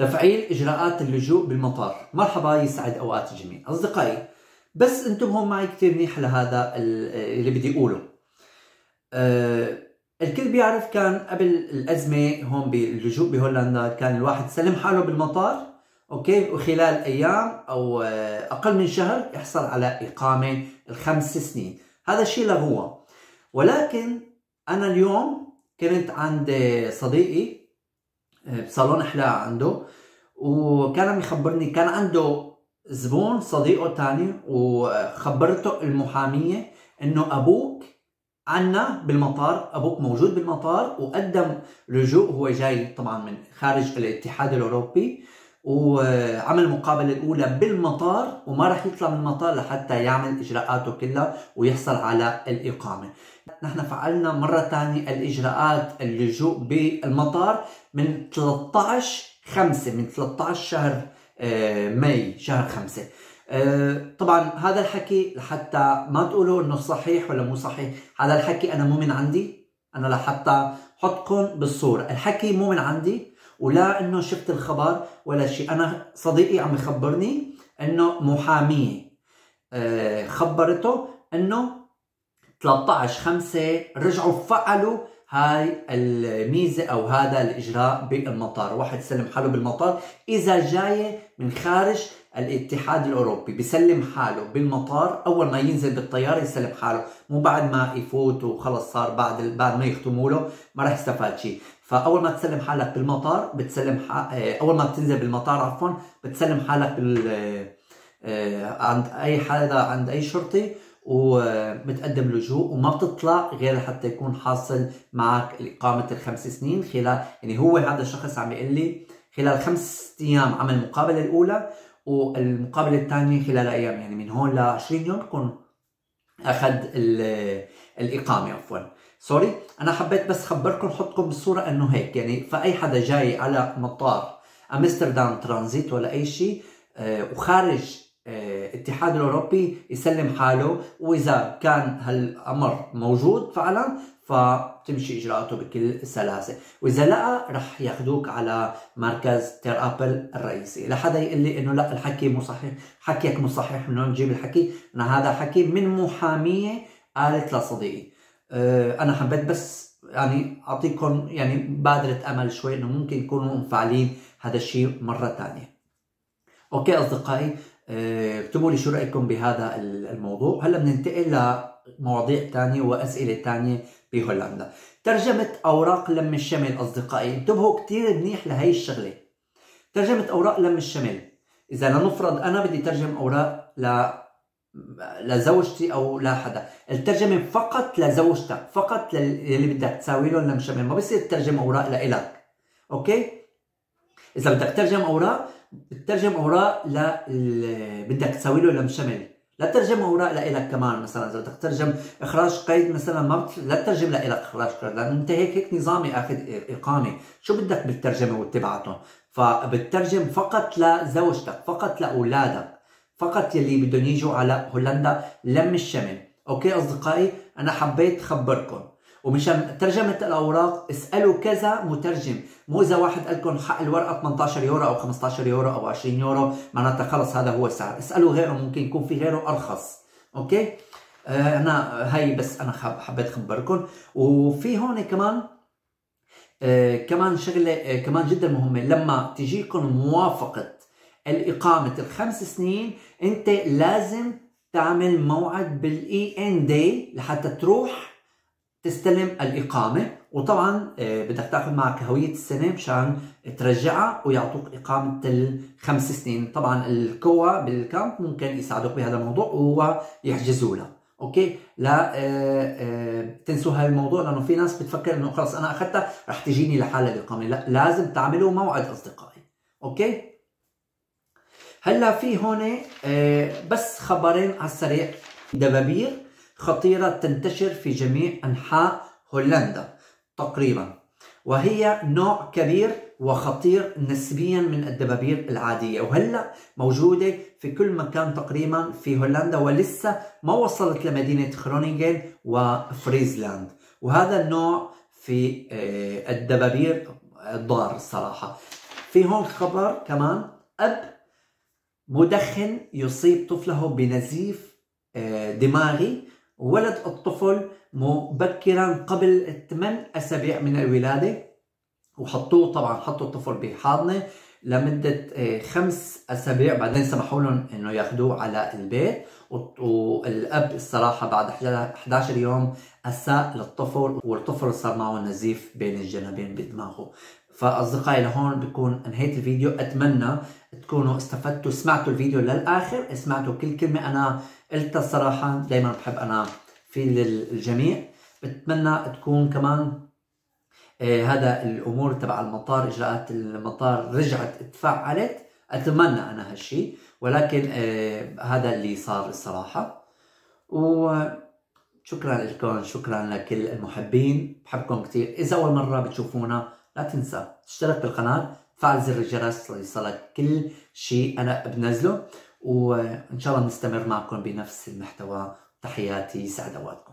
تفعيل إجراءات اللجوء بالمطار. مرحبا يسعد أوقات الجميع. أصدقائي بس انتبهوا معي كثير منيح لهذا اللي بدي أقوله. أه الكل بيعرف كان قبل الأزمة هون باللجوء بهولندا كان الواحد سلم حاله بالمطار أوكي؟ وخلال أيام أو آه، أقل من شهر يحصل على إقامة الخمس سنين. هذا الشيء لغوة ولكن أنا اليوم كنت عند صديقي بصالون احلاء عنده. وكان عم يخبرني كان عنده زبون صديقه تاني وخبرته المحامية إنه أبوك عنا بالمطار أبوك موجود بالمطار وقدم لجوء هو جاي طبعا من خارج الاتحاد الأوروبي. وعمل المقابلة الأولى بالمطار وما راح يطلع من المطار لحتى يعمل إجراءاته كلها ويحصل على الإقامة. نحن فعلنا مرة ثانية الإجراءات اللجوء بالمطار من 13 5 من 13 شهر آه، ماي شهر 5 آه، طبعا هذا الحكي لحتى ما تقولوا إنه صحيح ولا مو صحيح. هذا الحكي أنا مو من عندي. أنا لحتى حطكم بالصورة. الحكي مو من عندي. ولا إنه شفت الخبر ولا شيء. أنا صديقي عم يخبرني إنه محامية آه، خبرته إنه 13 5 رجعوا فعلوا هاي الميزة أو هذا الإجراء بالمطار. واحد سلم حاله بالمطار. إذا جاي من خارج الاتحاد الأوروبي بيسلم حاله بالمطار أول ما ينزل بالطيارة يسلم حاله مو بعد ما يفوت وخلص صار بعد بعد ما يختموا له ما راح يستفاد شيء فأول ما تسلم حالك بالمطار بتسلم ح... آه، أول ما بتنزل بالمطار عفوا بتسلم حالك بال آه، عند أي حدا عند أي شرطي وبتقدم لجوء وما بتطلع غير حتى يكون حاصل معك إقامة الخمس سنين خلال يعني هو هذا الشخص عم يقول لي خلال خمس أيام عمل المقابلة الأولى والمقابلة الثانية خلال أيام يعني من هون ل 20 يوم بكون أخذ الإقامة عفوا. سوري أنا حبيت بس خبركم حطكم بالصورة إنه هيك يعني فأي حدا جاي على مطار أمستردام ترانزيت ولا أي شيء آه، وخارج الاتحاد الأوروبي يسلم حاله وإذا كان هالأمر موجود فعلا فتمشي إجراءاته بكل سلاسة. وإذا لا رح ياخذوك على مركز تير أبل الرئيسي. لحدا يقول لي إنه لا الحكي مو صحيح حكيك مو صحيح من وين نجيب الحكي. أنا هذا حكي من محامية قالت لصديقي. أه أنا حبيت بس يعني اعطيكم يعني بادرة أمل شوي إنه ممكن يكونوا مفعلين هذا الشيء مرة ثانية أوكي أصدقائي آه، اكتبوا لي شو رأيكم بهذا الموضوع. هلا بننتقل لمواضيع ثانية وأسئلة ثانية بهولندا. ترجمة أوراق لم الشمل أصدقائي. انتبهوا كثير منيح لهي الشغلة. ترجمة أوراق لم الشمل. إذا لنفرض أنا بدي ترجم أوراق ل لزوجتي أو لحدا. الترجمة فقط لزوجتك فقط للي بدك تساوي لهم لم شمل. ما بصير تترجم أوراق لإلك. okay؟ إذا بدك تترجم أوراق بتترجم اوراق ل بدك تسوي له لم شمل لا تترجم اوراق لإلك كمان مثلا. إذا بدك تترجم إخراج قيد مثلا ما بت... لا تترجم لإلك إخراج قيد. لأنه أنت هيك هيك نظامي أخذ اقامه شو بدك بالترجمة وتبعتهم فبتترجم فقط لزوجتك فقط لأولادك فقط يلي بدهم يجوا على هولندا لم الشمل. okay أصدقائي؟ أنا حبيت خبركم. ومشان ترجمة الأوراق اسألوا كذا مترجم. مو إذا واحد قال لكم حق الورقة 18 يورو أو 15 يورو أو 20 يورو معناتها خلص هذا هو السعر. اسألوا غيره ممكن يكون في غيره أرخص. أوكي؟ آه أنا هاي بس أنا حبيت أخبركم. وفي هون كمان آه كمان شغلة آه كمان جدا مهمة. لما تجيكم موافقة الإقامة الخمس سنين أنت لازم تعمل موعد بال IND لحتى تروح تستلم الإقامة. وطبعا آه، بدك تأخذ معك هوية السنة مشان ترجعها ويعطوك إقامة الخمس سنين. طبعا ال COA بال camp ممكن يساعدوك بهذا الموضوع ويحجزوا لها okay؟ لا آه آه تنسوا هذا الموضوع لأنه في ناس بتفكر إنه خلص أنا أخذتها رح تجيني لحالها الإقامة. لا لازم تعملوا موعد أصدقائي. okay؟ هلأ في هون بس خبرين على السريع. دبابير. خطيرة تنتشر في جميع أنحاء هولندا تقريبا وهي نوع كبير وخطير نسبيا من الدبابير العادية وهلأ موجودة في كل مكان تقريبا في هولندا ولسه ما وصلت لمدينة خرونينغن وفريزلاند. وهذا النوع في آه، الدبابير ضار الصراحة في هون خبر كمان أب مدخن يصيب طفله بنزيف آه، دماغي ولد الطفل مبكرا قبل 8 أسابيع من الولادة وحطوه طبعا حطوا الطفل بحاضنة. لمدة آه، خمس أسابيع بعدين سمحوا لهم إنه ياخذوه على البيت. والأب الصراحة بعد 11 يوم أساء للطفل والطفل صار معه نزيف بين الجنبين بدماغه. فأصدقائي لهون بكون انهيت الفيديو. أتمنى تكونوا استفدتوا سمعتوا الفيديو للآخر سمعتوا كل كلمة أنا قلتها الصراحة. دايما بحب أنا في للجميع بتمنى تكون كمان هذا الأمور تبع المطار إجراءات المطار رجعت تفعلت أتمنى أنا هالشيء ولكن آه هذا اللي صار الصراحة. وشكرا لكم شكرا لكل المحبين. بحبكم كثير إذا أول مرة بتشوفونا لا تنسى تشترك بالقناه فعل زر الجرس ليصلك كل شيء أنا بنزله. وان شاء الله نستمر معكم بنفس المحتوى. تحياتي سعد أوقاتكم.